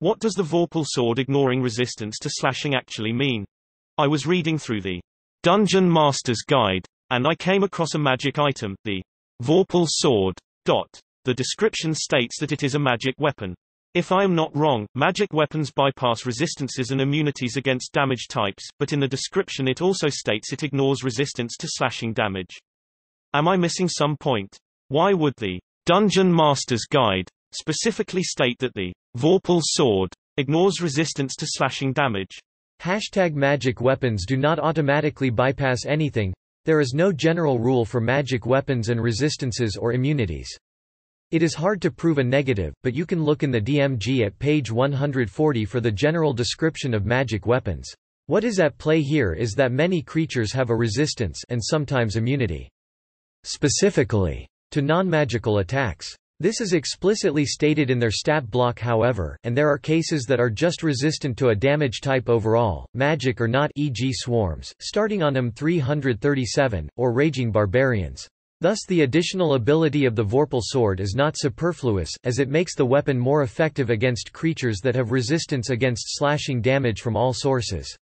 What does the Vorpal sword ignoring resistance to slashing actually mean? I was reading through the Dungeon Master's Guide, and I came across a magic item, the Vorpal sword. Dot. The description states that it is a magic weapon. If I am not wrong, magic weapons bypass resistances and immunities against damage types, but in the description it also states it ignores resistance to slashing damage. Am I missing some point? Why would the Dungeon Master's Guide specifically state that the Vorpal sword ignores resistance to slashing damage? Hashtag magic weapons do not automatically bypass anything. There is no general rule for magic weapons and resistances or immunities. It is hard to prove a negative, but you can look in the DMG at page 140 for the general description of magic weapons. What is at play here is that many creatures have a resistance and sometimes immunity. Specifically, to non-magical attacks. This is explicitly stated in their stat block however, and there are cases that are just resistant to a damage type overall, magic or not e.g. swarms, starting on M337, or raging barbarians. Thus the additional ability of the Vorpal sword is not superfluous, as it makes the weapon more effective against creatures that have resistance against slashing damage from all sources.